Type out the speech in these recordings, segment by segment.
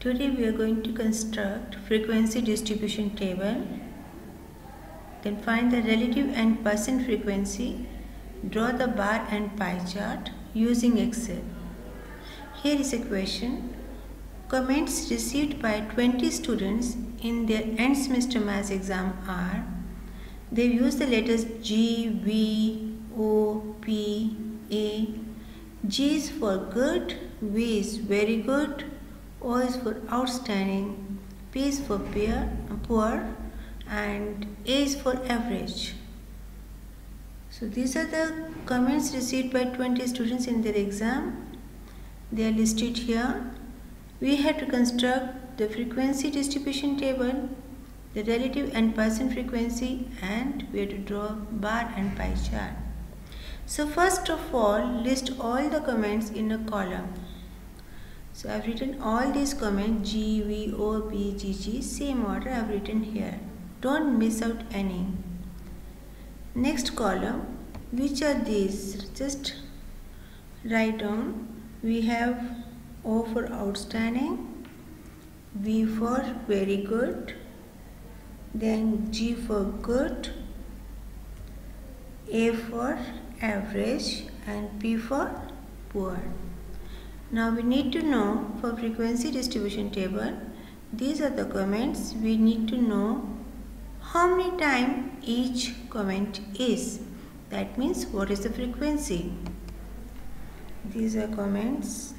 Today we are going to construct frequency distribution table. Then find the relative and percent frequency. Draw the bar and pie chart using Excel. Here is a question. Comments received by 20 students in their end semester maths exam are they use the letters G, V, O, P, A. G is for good, V is very good, O is for outstanding, P is for peer, poor, and A is for average. So these are the comments received by 20 students in their exam. They are listed here. We have to construct the frequency distribution table, the relative and percent frequency and we have to draw bar and pie chart. So first of all, list all the comments in a column. So I've written all these comments G, V, O, P, G, G, same order I've written here. Don't miss out any. Next column, which are these? Just write down. We have O for outstanding, V for very good, then G for good, A for average and P for poor. Now we need to know for frequency distribution table, these are the comments, we need to know how many time each comment is. That means what is the frequency. These are comments.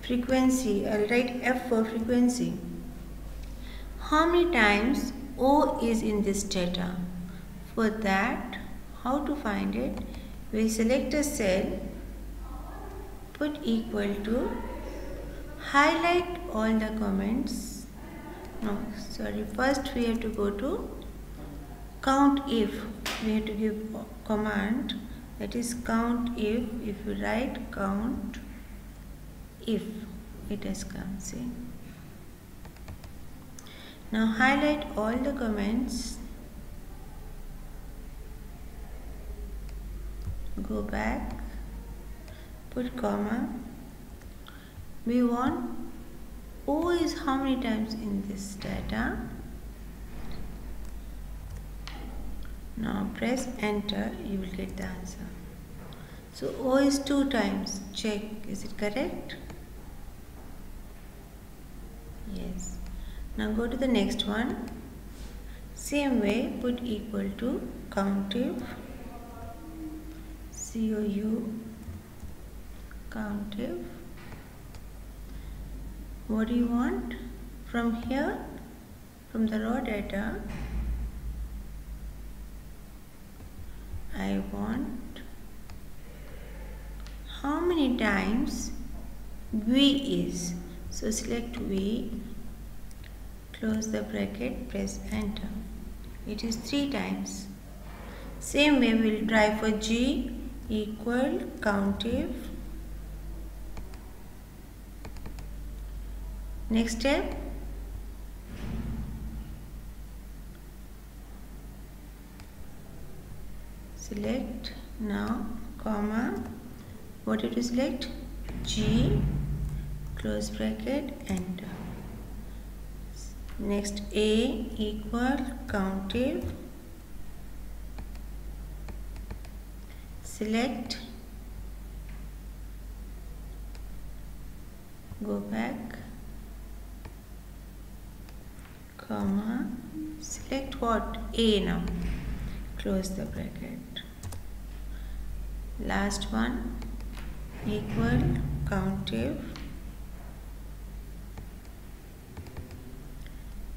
Frequency, I'll write F for frequency. How many times O is in this data? For that, how to find it? We select a cell, put equal to, highlight all the comments. No, sorry, first we have to go to count if. We have to give command that is count if. If you write count if it has come, see. Now highlight all the comments. Go back, put comma. We want O is how many times in this data. Now press enter, you will get the answer. So O is two times. Check, is it correct? Yes. Now go to the next one. Same way, put equal to countif, C-O-U, countif. What do you want? From here, from the raw data, I want how many times V is. So select V, close the bracket, press enter. It is 3 times. Same way we will try for G equal countif. Next step. Select now comma what did you select G close bracket enter next a equal countif select go back comma select what? A now. Close the bracket. Last one equal countif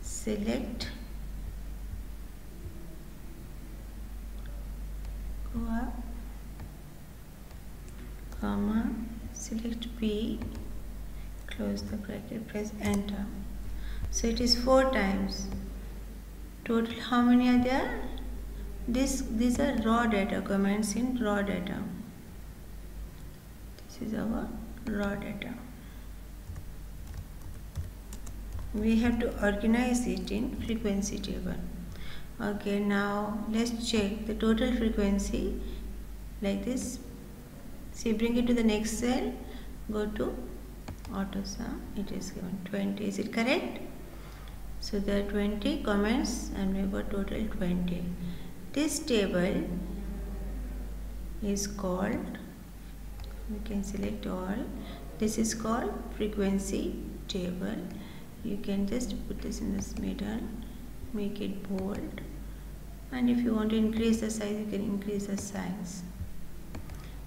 select go up comma select B close the bracket press enter. So it is four times. Total how many are there? This these are raw data comments in raw data. This is our raw data. We have to organize it in frequency table. Okay now let's check the total frequency like this See, bring it to the next cell. Go to auto sum. It is given 20. Is it correct? So there are 20 comments and we got total 20. This table is called, we can select all. This is called frequency table. You can just put this in this middle, make it bold. And if you want to increase the size, you can increase the size.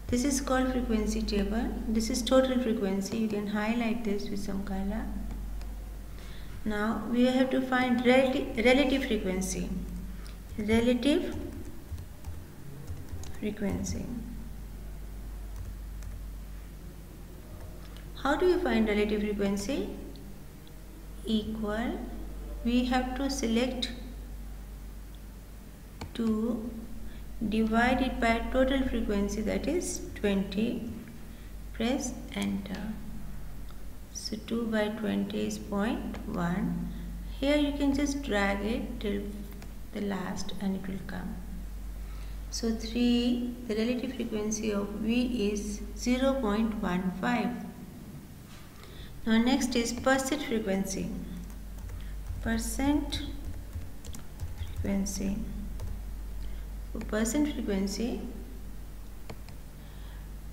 This is called frequency table. This is total frequency. You can highlight this with some color. Now we have to find relative, relative frequency. Relative frequency. How do you find relative frequency? Equal. We have to select 2 divide it by total frequency that is 20 press enter. So 2 by 20 is 0.1 here you can just drag it till the last and it will come. So 3 the relative frequency of V is 0.15 now next is percent frequency. Percent frequency for percent frequency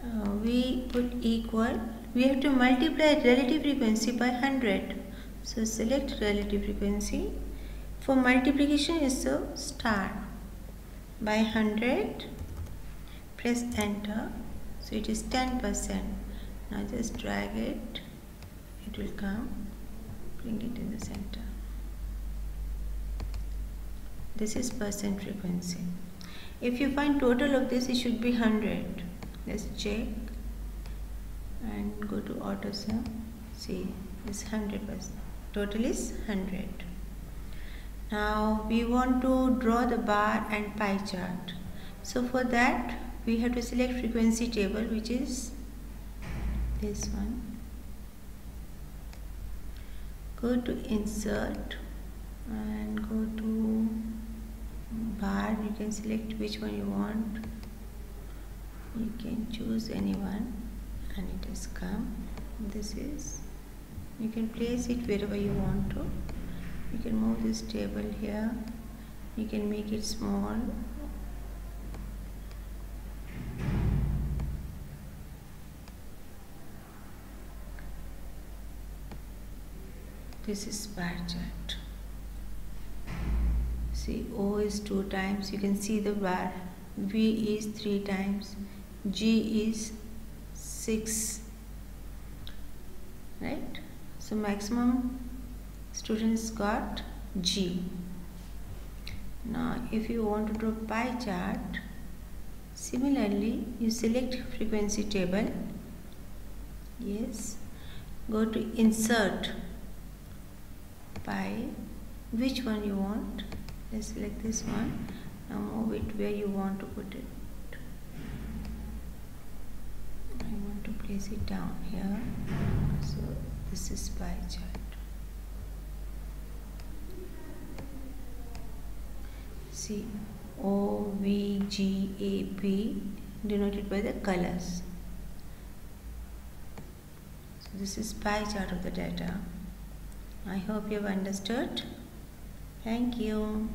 uh, we put equal we have to multiply relative frequency by 100 so select relative frequency for multiplication is so star by 100 press enter. So it is 10% now just drag it it will come bring it in the center. This is percent frequency if you find total of this it should be 100 let's check. And go to auto sum. See it's 100 percent. Total is 100 now we want to draw the bar and pie chart. So for that we have to select frequency table which is this one. Go to insert and go to bar you can select which one you want. You can choose anyone and it has come. This is you can place it wherever you want to. You can move this table here. You can make it small. This is bar chart see O is 2 times. You can see the bar. V is 3 times. G is 6 right? So maximum students got G. Now if you want to draw pie chart similarly you select frequency table. Yes. Go to insert pie. Which one you want let's select this one. Now move it where you want to put it. I want to place it down here. So this is pie chart. See O V G A P denoted by the colors. So this is pie chart of the data. I hope you have understood Thank you.